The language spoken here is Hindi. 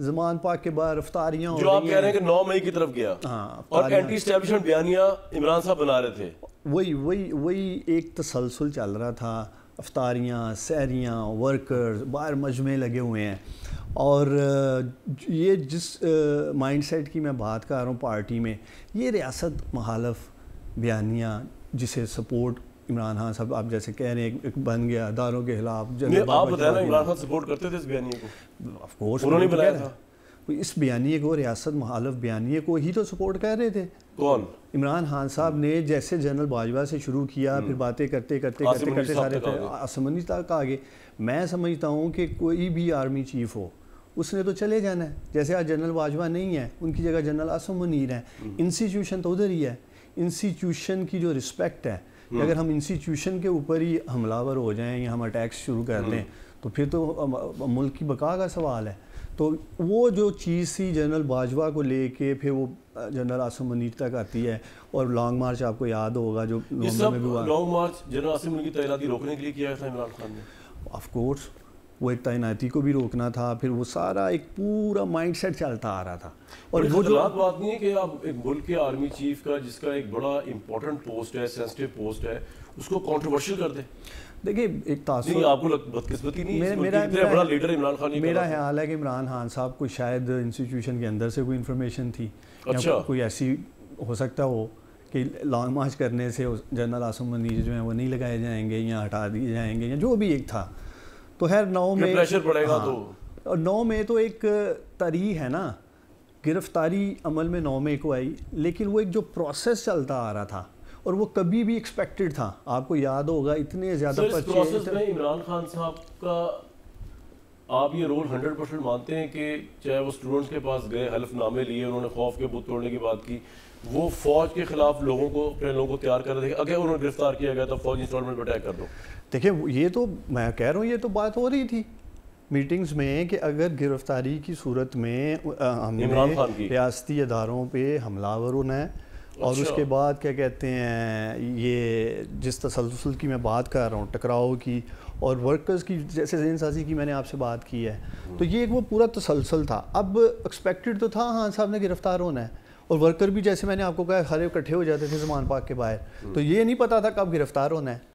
जमान पाक के बाद रफ्तारियाँ जो आप कह रहे हैं कि नौ मई की तरफ़ गया। हाँ, और एंटी स्टैब्लिशमेंट बयानिया इमरान साहब बना रहे थे। वही वही वही एक तसलसल चल रहा था। अफ्तारियाँ सहरियाँ वर्कर्स बाहर मजमे लगे हुए हैं। और ये जिस माइंडसेट की मैं बात कर रहा हूँ पार्टी में ये रियासत महालफ बयानियाँ जिसे सपोर्ट इमरान खान साहब आप जैसे कह रहे हैं एक बन गया अदारों के खिलाफ आप बताया ना इमरान खान सपोर्ट करते थे इस बयानी को? ऑफ़ कोर्स उन्होंने बनाया था। इस बयानिए को रियासत महालफ बयानिए को ही तो सपोर्ट कर रहे थे। कौन? इमरान खान साहब ने जैसे जनरल बाजवा से शुरू किया फिर हम्म। बातें करते करते करते करते सारे आसमनी तक आगे। मैं समझता हूँ कि कोई भी आर्मी चीफ हो उसने तो चले जाना है। जैसे आज जनरल बाजवा नहीं है उनकी जगह जनरल आसम मनीर है। इंस्टीट्यूशन हम्म। तो उधर ही है। इंस्टीट्यूशन की जो रिस्पेक्ट है हम्म। अगर हम इंस्टीट्यूशन के ऊपर ही हमलावर हो जाएँ या हम अटैक्स शुरू कर दें तो फिर तो मुल्क की बका का सवाल है। तो वो जो चीज़ थी जनरल बाजवा को लेके फिर वो जनरल आसम मनीर तक आती है और लॉन्ग मार्च आपको याद होगा जो लॉन्ग मार्च जनरल आसम की तैनाती रोकने के लिए किया था इमरान खान ने। ऑफ़ कोर्स वो एक तैनाती को भी रोकना था फिर वो सारा एक पूरा माइंडसेट चलता आ रहा था। और वो जो बात नहीं है कि आप एक मुल्क के आर्मी चीफ का जिसका एक बड़ा इंपॉर्टेंट पोस्ट है सेंसिटिव पोस्ट है उसको कंट्रोवर्शियल कर दे। देखिए एक तासुर आपको बदकिस्मती नहीं मेरा मेरा, मेरा बड़ा लीडर इमरान खान मेरा ख्याल है कि इमरान खान साहब को शायद इंस्टीट्यूशन के अंदर से कोई इन्फॉर्मेशन थी। अच्छा। कोई ऐसी हो सकता हो कि लॉन्ग मार्च करने से जनरल आसम मनीर जो है वो नहीं लगाए जाएँगे या हटा दिए जाएँगे या जो भी एक था। तो खैर नौ में प्रेशर पड़ेगा हाँ, तो। और नौ में तो एक तरी है ना गिरफ्तारी अमल में नौ में को आई लेकिन वो एक जो प्रोसेस चलता आ रहा था और वो कभी भी एक्सपेक्टेड था। आपको याद होगा इतने ज़्यादा प्रोसेस में इमरान खान साहब का आप ये रोल हंड्रेड परसेंट मानते हैं कि चाहे वो स्टूडेंट्स के पास गए हल्फनामे लिए उन्होंने खौफ के बुत तोड़ने की बात की वो फौज के खिलाफ लोगों को अपने लोगों को तैयार कर रहे थे। अगर उन्होंने गिरफ़्तार किया गया तो फौज इंस्टॉलमेंट पर अटैक कर दो। देखिए ये तो मैं कह रहा हूँ ये तो बात हो रही थी मीटिंग्स में कि अगर गिरफ्तारी की सूरत में हमने रियासती अदारों पे हमलावरों ने और अच्छा। उसके बाद क्या कहते हैं ये जिस तसलसल की मैं बात कर रहा हूँ टकराव की और वर्कर्स की जैसे जहन साजी की मैंने आपसे बात की है तो ये एक वो पूरा तसलसल था अब एक्सपेक्टेड तो था हाँ साहब ने गिरफ़्तार होना है और वर्कर भी जैसे मैंने आपको कहा हरे इकट्ठे हो जाते थे जमान पाक के बाहर तो ये नहीं पता था कब गिरफ़्तार होना है